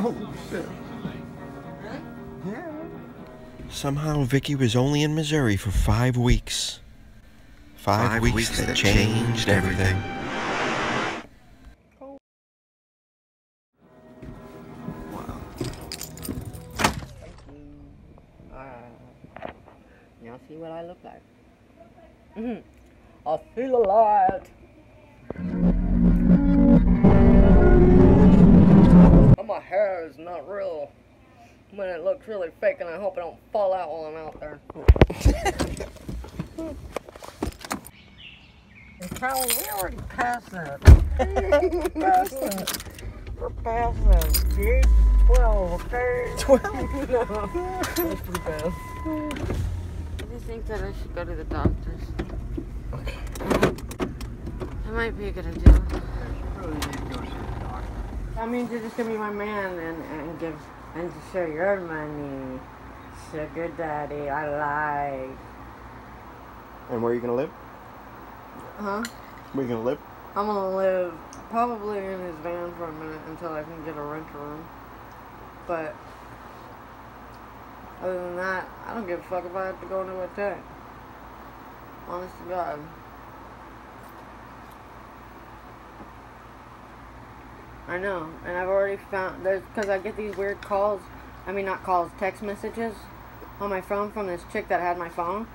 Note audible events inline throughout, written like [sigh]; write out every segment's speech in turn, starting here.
Holy shit. Yeah. Somehow Vicky was only in Missouri for five weeks. Five, Five weeks, weeks that that changed changed everything. Wow. Uh, y'all see what I look like? Mm-hmm. I feel alive. Oh, my hair is not real. When it looks really fake, and I hope it don't fall out while I'm out there. [laughs] Charlie, we already passed that. past that. [laughs] We're past that. Dude. 12, okay? 12? [laughs] [laughs] no. That's pretty fast. I just think that I should go to the doctors. Okay. That might be a good idea. That means you're just gonna be my man and, and give and to share your money. Sugar daddy, I like. And where are you gonna live? Huh? You gonna live? I'm gonna live probably in his van for a minute until I can get a rental room. But other than that, I don't give a fuck if I have to go into a tent. Honest to God. I know, and I've already found there's because I get these weird calls. I mean, not calls, text messages on my phone from this chick that had my phone.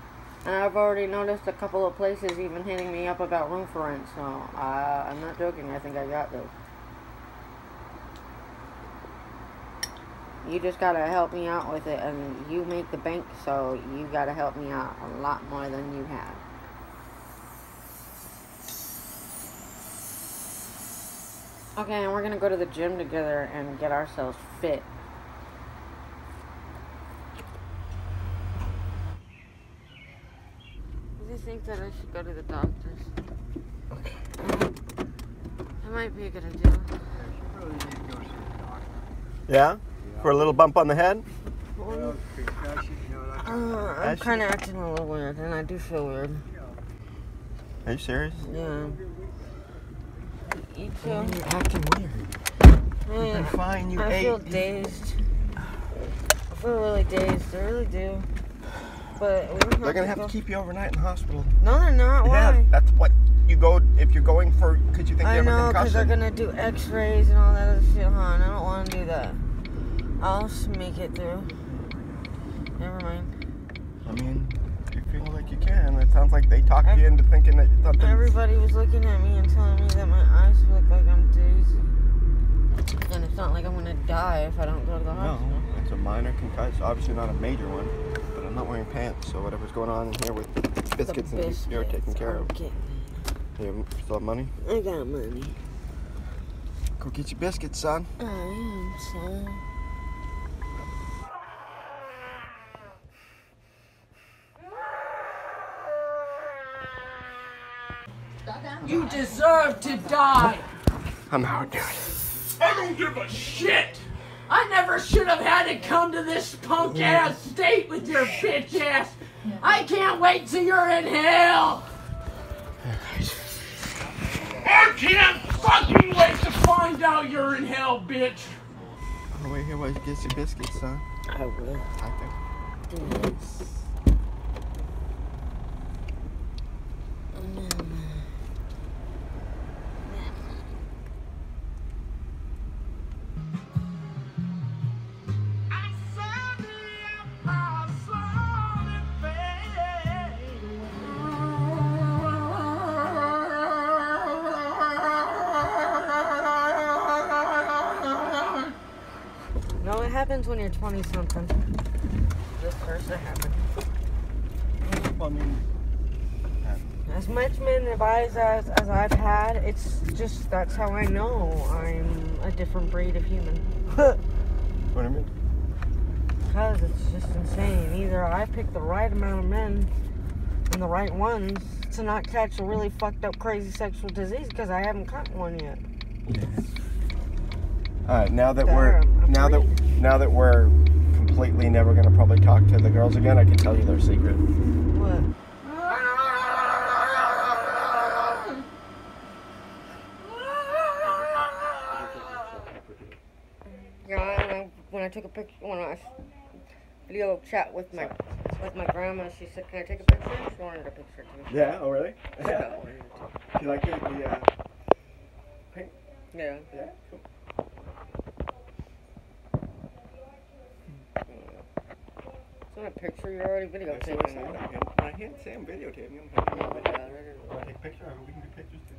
And I've already noticed a couple of places even hitting me up about room for rent, so uh, I'm not joking. I think I got this. You just gotta help me out with it, and you make the bank, so you gotta help me out a lot more than you have. Okay, and we're gonna go to the gym together and get ourselves fit. I just think that I should go to the doctors. Okay. That might be a good idea. Yeah? For a little bump on the head? Uh, I'm kind of acting a little weird, and I do feel weird. Are you serious? Yeah. You too. You're acting weird. Yeah, You're fine. You I ate. feel dazed. I feel really dazed. I really do. But we They're gonna have go. to keep you overnight in the hospital. No, they're not. Yeah, Why? that's what you go if you're going for because you think I you have a know, because concussion. they're gonna do X-rays and all that other shit, hon. I don't want to do that. I'll sneak it through. Never mind. I mean, you feel like you can. It sounds like they talked you into thinking that something. Everybody was looking at me and telling me that my eyes look like I'm dazed. And it's not like I'm gonna die if I don't go to the hospital. No, it's a minor concussion. Obviously not a major one, I'm not wearing pants, so whatever's going on in here with the biscuits, and you're taking care I'm of. getting You still have money? I got money. Go get your biscuits, son. I am son. You deserve to die. I'm out, dude. I don't give a shit. I never should have had to come to this punk ass state with your bitch ass. I can't wait till you're in hell. I can't fucking wait to find out you're in hell, bitch. Oh, wait here, wait, get your biscuits, son. I will I think. do happens when you're 20 something. This first it happened. Well, I mean, As much men advice as, as I've had, it's just that's how I know I'm a different breed of human. [laughs] what do you mean? Because it's just insane. Either I pick the right amount of men and the right ones to not catch a really fucked up, crazy sexual disease because I haven't caught one yet. All right, now that we're now that now that we're completely never gonna probably talk to the girls again, I can tell you their secret. What? Yeah, I, when, I, took a picture, when I video chat with my with my grandma, she said, "Can I take a picture?" She wanted a picture too. Yeah. Oh, really? Yeah. I wanted to. you like it? The, uh, Yeah. yeah. Cool. It's not a picture. You're already I see what I'm videotaping. I can't, say I'm videotaping. I'm taking a video. Yeah, that is- Want to take a picture? We can do pictures too.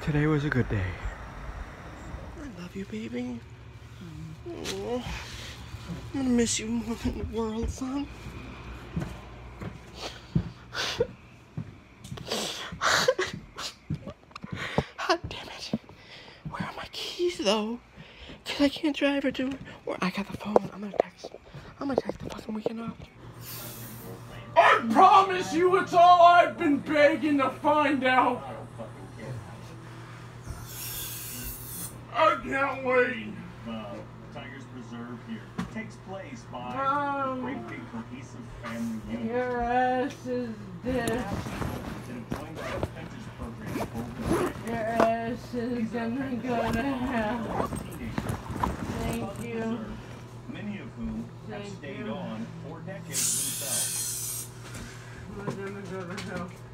[sighs] Today was a good day. I love you, baby. Aw. I'm gonna miss you more than the world, son. God damn it. Where are my keys though? Cause I can't drive or do or I got the phone. I'm gonna text I'm gonna text the fucking weekend off. I promise you it's all I've been begging to find out. I can't wait. Tigers Preserve here takes place by Mom. a great big cohesive family unit. Your ass is dead. Is gonna go to hell. Thank you. Many of whom have stayed on for decades themselves. I'm gonna go to hell.